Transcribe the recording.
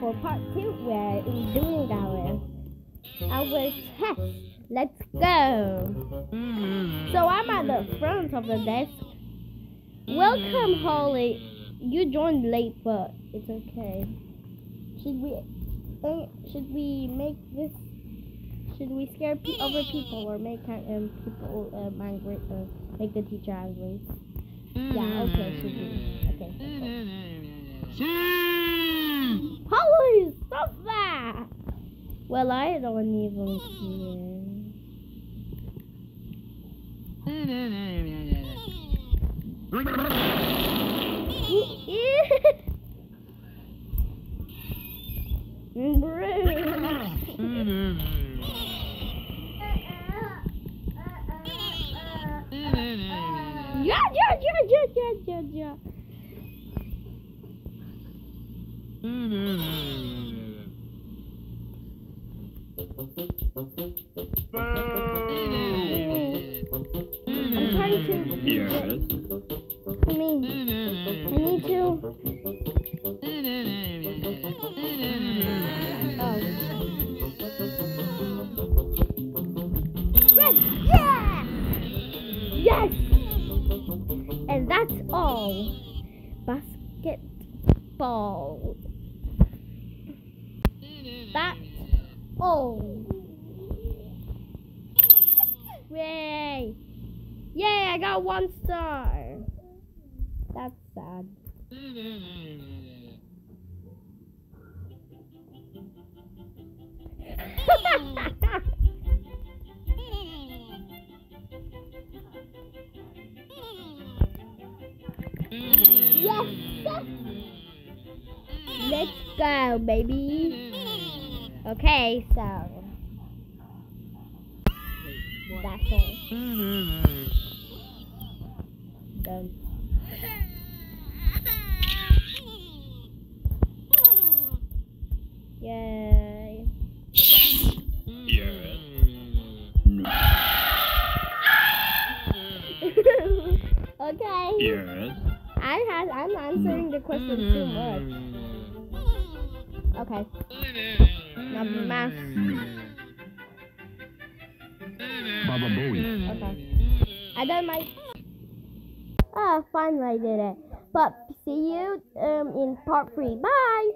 for part two, we're doing our our test. Let's go. So I'm at the front of the desk. Welcome, Holly. You joined late, but it's okay. Should we? Uh, should we make this? Should we scare pe- other people or make um, people um, angry? Uh, make the teacher angry? Yeah. Okay. Should we? Okay. okay. Holly, stop that! Well, I don't even care. yeah, yeah, yeah, yeah, yeah, yeah, yeah. I'm trying to. Yes. I mean, I need to. Yes! Yes! And that's all. Basketball. That's all. Yay! Yay, I got one star. That's sad. yes! Let's go, baby. Okay, so. That's all. Done. Yay. Yes. No. okay. Yes. I has I'm answering the question too much. Okay. Now math. Baba Bowie. Okay. I done my Ah, finally I did it. But see you um in part three. Bye.